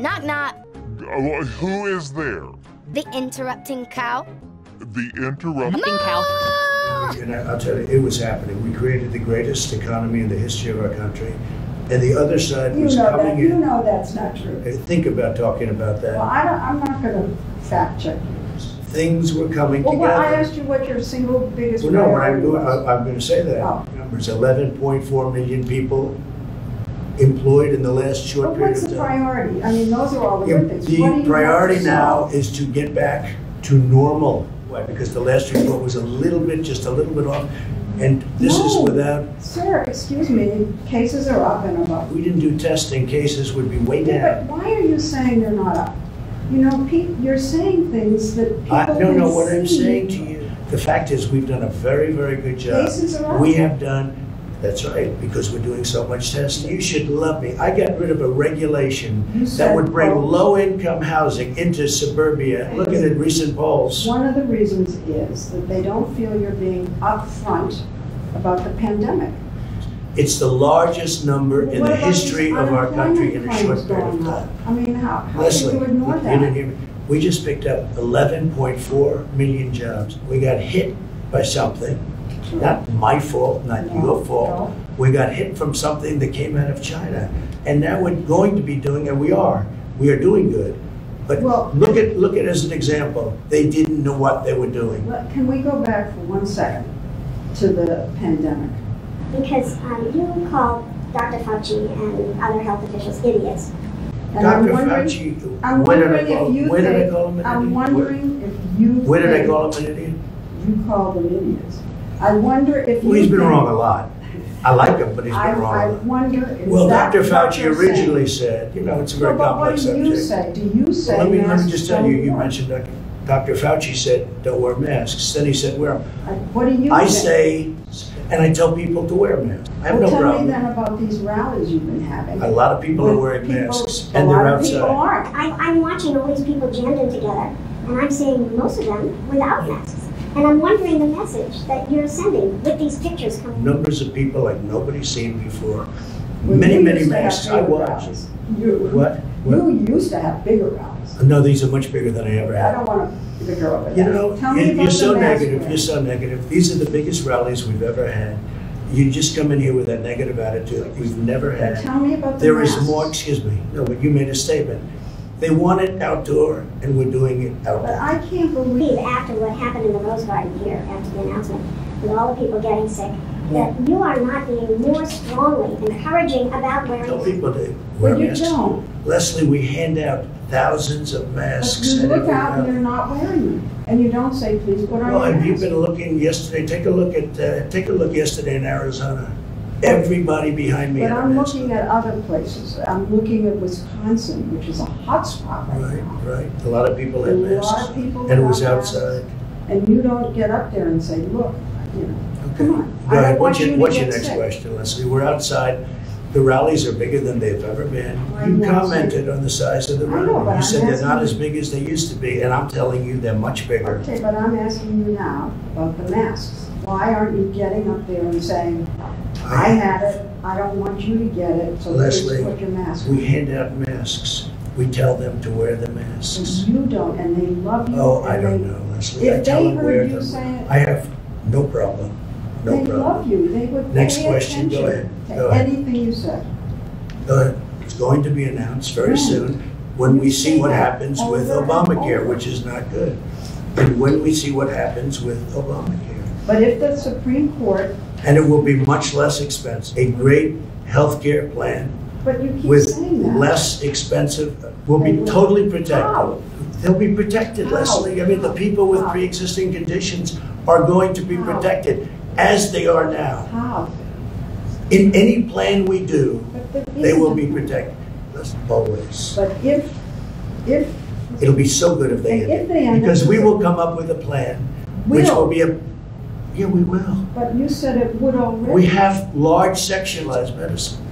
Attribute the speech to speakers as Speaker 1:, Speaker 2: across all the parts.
Speaker 1: Knock knock.
Speaker 2: Uh, who is there?
Speaker 1: The interrupting cow.
Speaker 2: The interrupting
Speaker 1: cow.
Speaker 3: And I, I'll tell you, it was happening. We created the greatest economy in the history of our country, and the other side
Speaker 4: You
Speaker 3: was
Speaker 4: know
Speaker 3: coming
Speaker 4: that, you
Speaker 3: in.
Speaker 4: know that's not true.
Speaker 3: Think about talking about
Speaker 4: Well,
Speaker 3: that.
Speaker 4: I don't, I'm not gonna fact check you.
Speaker 3: Things were coming
Speaker 4: Well,
Speaker 3: together.
Speaker 4: well, I asked you what your single biggest
Speaker 3: Well, no, what I'm going. I- I'm going to say that.
Speaker 4: Oh.
Speaker 3: Numbers, 11.4 million people employed in the last short
Speaker 4: But
Speaker 3: period
Speaker 4: what's
Speaker 3: of
Speaker 4: the
Speaker 3: time.
Speaker 4: priority? I mean, those are all the good things. What do
Speaker 3: The
Speaker 4: you
Speaker 3: priority
Speaker 4: to
Speaker 3: now
Speaker 4: solve?
Speaker 3: is to get back to normal. Why? Because the last report was a little bit, just a little bit off, and this is
Speaker 4: No.
Speaker 3: without,
Speaker 4: Sir, excuse me, cases are up and above.
Speaker 3: we didn't do testing, cases would be way
Speaker 4: Yeah,
Speaker 3: down.
Speaker 4: But why are you saying they're not up? You know, pe- you're saying things that people
Speaker 3: I don't know what I'm saying to you. The fact is, we've done a very, very good job.
Speaker 4: Cases are up.
Speaker 3: We have done, that's right, because we're doing so much testing. You should love me. I got rid of a regulation that would bring low-income housing into suburbia. Look at recent polls.
Speaker 4: One of the reasons is that they don't feel you're being upfront about the pandemic.
Speaker 3: It's the largest number in
Speaker 4: What
Speaker 3: the history of our country in a short period of time.
Speaker 4: I mean, how, how
Speaker 3: Leslie,
Speaker 4: you ignore that?
Speaker 3: We just picked up 11.4 million jobs. We got hit by something, not my fault, not
Speaker 4: No,
Speaker 3: your fault.
Speaker 4: no.
Speaker 3: We got hit from something that came out of China. And now we're going to be doing, and we are, we are doing good. But
Speaker 4: Well-
Speaker 3: look at, look at as an example, they didn't know what they were doing.
Speaker 4: Let- Can we go back for one second to the pandemic?
Speaker 5: because um, you called Dr. Fauci and other health officials idiots.
Speaker 4: And I'm
Speaker 3: Dr.
Speaker 4: wondering-
Speaker 3: Fauci,
Speaker 4: I'm
Speaker 3: when did I
Speaker 4: wondering
Speaker 3: call,
Speaker 4: if you
Speaker 3: when did I call him an idiot?
Speaker 4: I'm wondering if you.
Speaker 3: When did I
Speaker 4: think
Speaker 3: call him an idiot?
Speaker 4: You called them idiots. I wonder if.
Speaker 3: Well, he's been wrong a lot. I like him, but he's been wrong
Speaker 4: I
Speaker 3: a lot.
Speaker 4: wonder if
Speaker 3: Well,
Speaker 4: that's
Speaker 3: Dr.
Speaker 4: what
Speaker 3: Fauci
Speaker 4: you're
Speaker 3: originally
Speaker 4: saying.
Speaker 3: said, you know, it's a
Speaker 4: No,
Speaker 3: very
Speaker 4: but what
Speaker 3: complex
Speaker 4: do you
Speaker 3: subject.
Speaker 4: say? Do you say
Speaker 3: Let me, let me just tell you,
Speaker 4: don't
Speaker 3: you
Speaker 4: work?
Speaker 3: mentioned Dr. Dr. Fauci said, don't wear masks. Then he said, wear them.
Speaker 4: Uh, What do you
Speaker 3: I say, and I tell people to wear masks. I have
Speaker 4: Well,
Speaker 3: no
Speaker 4: tell me
Speaker 3: problem.
Speaker 4: then about these rallies you've been having.
Speaker 3: A lot of people are
Speaker 4: With
Speaker 3: wearing
Speaker 4: people-
Speaker 3: masks
Speaker 4: a
Speaker 3: and
Speaker 4: lot
Speaker 3: they're lot outside.
Speaker 4: of People
Speaker 3: outside.
Speaker 4: aren't.
Speaker 5: I, I'm watching all these people jammed in together, and I'm seeing most of them without masks. And I'm wondering the message that you're sending with these pictures coming.
Speaker 3: Numbers of people like nobody's seen before.
Speaker 4: Well,
Speaker 3: Many, many
Speaker 4: used to have
Speaker 3: masks. I
Speaker 4: bigger
Speaker 3: watched.
Speaker 4: rallies. You,
Speaker 3: What? What?
Speaker 4: you used to have bigger rallies.
Speaker 3: No, these are much bigger than I ever had.
Speaker 4: I don't want to bigger over that.
Speaker 3: You know,
Speaker 4: Tell me
Speaker 3: you-
Speaker 4: about
Speaker 3: you're so negative,
Speaker 4: wearing.
Speaker 3: you're so negative. These are the biggest rallies we've ever had. You just come in here with that negative attitude we've never had.
Speaker 4: Tell me about the
Speaker 3: There is
Speaker 4: masks.
Speaker 3: more, excuse me, no, but you made a statement. They want it outdoor and we're doing it outdoor.
Speaker 4: But
Speaker 3: outdoor.
Speaker 4: I can't believe,
Speaker 5: Believe after what happened in the Rose Garden here, after the announcement, with all the people getting sick, that you are not being more strongly encouraging about wearing
Speaker 3: Tell
Speaker 5: masks.
Speaker 3: people to wear
Speaker 4: but you don't.
Speaker 3: Leslie, we hand out thousands of masks.
Speaker 4: But
Speaker 3: masks.
Speaker 4: you look out and
Speaker 3: rally.
Speaker 4: you're not wearing them. And you don't say, please put on
Speaker 3: Well,
Speaker 4: your
Speaker 3: have you
Speaker 4: mask.
Speaker 3: been looking yesterday? Take a look at, uh, take a look yesterday in Arizona. Everybody behind me
Speaker 4: But
Speaker 3: a
Speaker 4: I'm looking at other places. I'm looking at Wisconsin, which is a hot spot right
Speaker 3: Right,
Speaker 4: now.
Speaker 3: right. A lot of people
Speaker 4: A
Speaker 3: had
Speaker 4: lot of people
Speaker 3: And it was
Speaker 4: without masks.
Speaker 3: outside.
Speaker 4: And you don't get up there and say, look, you know,
Speaker 3: Okay.
Speaker 4: come on.
Speaker 3: Go ahead. What's your, what's your next
Speaker 4: sick.
Speaker 3: question, Leslie? We're outside. The rallies are bigger than they've ever been.
Speaker 4: I'm
Speaker 3: You commented on the size of the
Speaker 4: I know,
Speaker 3: rally. You
Speaker 4: I'm
Speaker 3: said they're not as big as they used to be, and I'm telling you, they're much bigger.
Speaker 4: Okay, but I'm asking you now about the masks. Why aren't you getting up there and saying, I had it, I don't want you to get it, so please
Speaker 3: Leslie,
Speaker 4: put your mask
Speaker 3: We hand out masks. We tell them to wear the masks.
Speaker 4: And You don't, and they love you.
Speaker 3: Oh, I don't
Speaker 4: they-
Speaker 3: know, Leslie. I tell
Speaker 4: they
Speaker 3: them wear
Speaker 4: heard you
Speaker 3: them.
Speaker 4: say it,
Speaker 3: I have no problem. No
Speaker 4: they
Speaker 3: problem.
Speaker 4: They love you, they would
Speaker 3: Next
Speaker 4: pay
Speaker 3: question, go ahead, go ahead.
Speaker 4: anything you said.
Speaker 3: Go ahead. It's going to be announced very
Speaker 4: When?
Speaker 3: soon when we see what happens with Obamacare, which is not good. And when we see what happens with Obamacare.
Speaker 4: But if the Supreme Court,
Speaker 3: And it will be much less expensive. A great health care plan
Speaker 4: but you keep
Speaker 3: with less expensive, will be
Speaker 4: will-
Speaker 3: totally protected.
Speaker 4: How?
Speaker 3: They'll be protected,
Speaker 4: How?
Speaker 3: Leslie. I mean, the people with
Speaker 4: How?
Speaker 3: pre-existing conditions are going to be protected, as they are now.
Speaker 4: How?
Speaker 3: In any plan we do, they will be protected. That's Always.
Speaker 4: But if, if,
Speaker 3: It'll be so good if they
Speaker 4: if they
Speaker 3: it. Because we will come up with a plan, which
Speaker 4: Will.
Speaker 3: will be a, yeah, we will.
Speaker 4: but you said it would already.
Speaker 3: We have large sectionalized medicine.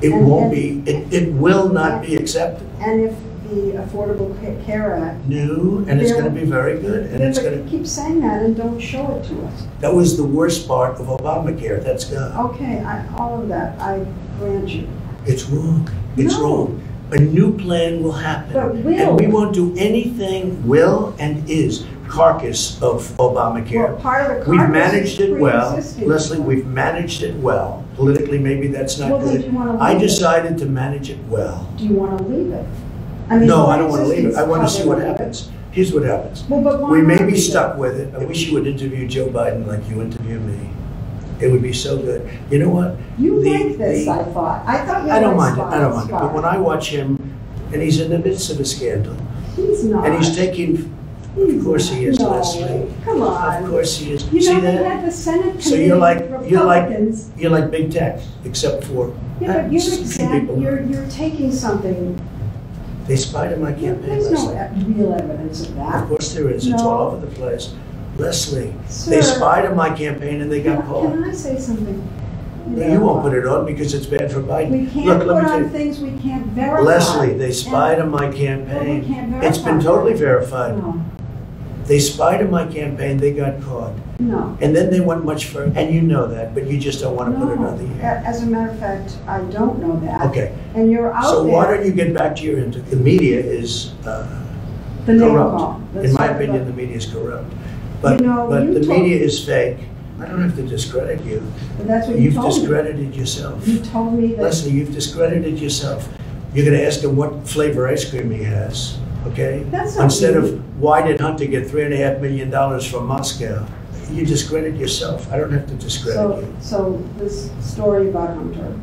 Speaker 3: It
Speaker 4: And-
Speaker 3: won't be, it, it will not be accepted.
Speaker 4: And if the Affordable Care Act.
Speaker 3: New, and it's gonna be very good, and it's gonna,
Speaker 4: keep saying that and don't show it to us.
Speaker 3: that was the worst part of Obamacare, that's gone.
Speaker 4: Okay, I, all of that, I grant you.
Speaker 3: It's wrong, it's
Speaker 4: No.
Speaker 3: wrong. A new plan will happen.
Speaker 4: But will-
Speaker 3: And we won't do anything will and is carcass of
Speaker 4: Well,
Speaker 3: Obamacare.
Speaker 4: the
Speaker 3: We've managed it well. Leslie, we've managed it well. Politically, maybe that's
Speaker 4: Well,
Speaker 3: not
Speaker 4: then
Speaker 3: good.
Speaker 4: do you wanna
Speaker 3: I
Speaker 4: leave it?
Speaker 3: decided to manage it well.
Speaker 4: Do you want to leave it? I mean,
Speaker 3: No, I don't want to leave it. I want to see what happens. Here's what happens.
Speaker 4: Well, but
Speaker 3: We may be
Speaker 4: leave it?
Speaker 3: stuck with it. I wish you would interview Joe Biden like you interview me. It would be so good. You know what?
Speaker 4: You
Speaker 3: The-
Speaker 4: like this,
Speaker 3: the-
Speaker 4: I thought. I thought you
Speaker 3: I don't mind it. I don't mind it. But when I watch him, and he's in the midst of a scandal,
Speaker 4: He's not.
Speaker 3: and he's taking, of course he is,
Speaker 4: not.
Speaker 3: Leslie.
Speaker 4: Come on.
Speaker 3: Of course he is.
Speaker 4: You
Speaker 3: See
Speaker 4: know,
Speaker 3: that?
Speaker 4: they had the Senate
Speaker 3: So you're like- you're like- You're like big tech, except for
Speaker 4: Yeah,
Speaker 3: uh,
Speaker 4: but you're
Speaker 3: some
Speaker 4: exact,
Speaker 3: people.
Speaker 4: you're, you're taking something,
Speaker 3: They spied on my campaign,
Speaker 4: there's no
Speaker 3: Leslie.
Speaker 4: e- real evidence of that.
Speaker 3: Of course there is. It's all over the place. Leslie,
Speaker 4: Sir,
Speaker 3: they spied on my campaign and they got caught.
Speaker 4: can I say something?
Speaker 3: No, You won't put it on because it's bad for Biden.
Speaker 4: We can't
Speaker 3: Look,
Speaker 4: put
Speaker 3: let me tell
Speaker 4: on things we can't verify.
Speaker 3: Leslie, they spied
Speaker 4: And-
Speaker 3: on my campaign. It's been totally verified.
Speaker 4: No,
Speaker 3: They spied on my campaign, they got caught.
Speaker 4: no.
Speaker 3: And then they went much further, and you know that, but you just don't want to put it
Speaker 4: No.
Speaker 3: on the air.
Speaker 4: As a matter of fact, I don't know that.
Speaker 3: Okay,
Speaker 4: And you're out
Speaker 3: so why don't you get back to your, inter- the media is uh,
Speaker 4: the
Speaker 3: corrupt. In my opinion,
Speaker 4: about-
Speaker 3: the media is corrupt. But,
Speaker 4: You know,
Speaker 3: but
Speaker 4: you
Speaker 3: the media is fake. I don't have to discredit you.
Speaker 4: But that's what you
Speaker 3: You've
Speaker 4: told me.
Speaker 3: discredited yourself.
Speaker 4: You told me that,
Speaker 3: Leslie, you've discredited yourself. You're gonna ask him what flavor ice cream he has, okay?
Speaker 4: That's not
Speaker 3: Instead of, why did Hunter get three and a half million dollars from Moscow? You discredit yourself. I don't have to discredit
Speaker 4: so,
Speaker 3: you.
Speaker 4: so this story about Hunter,